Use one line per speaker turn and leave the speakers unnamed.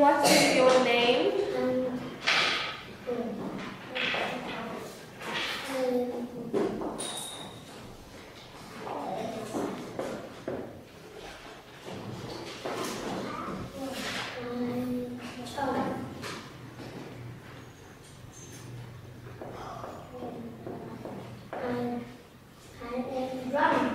what is your name? running.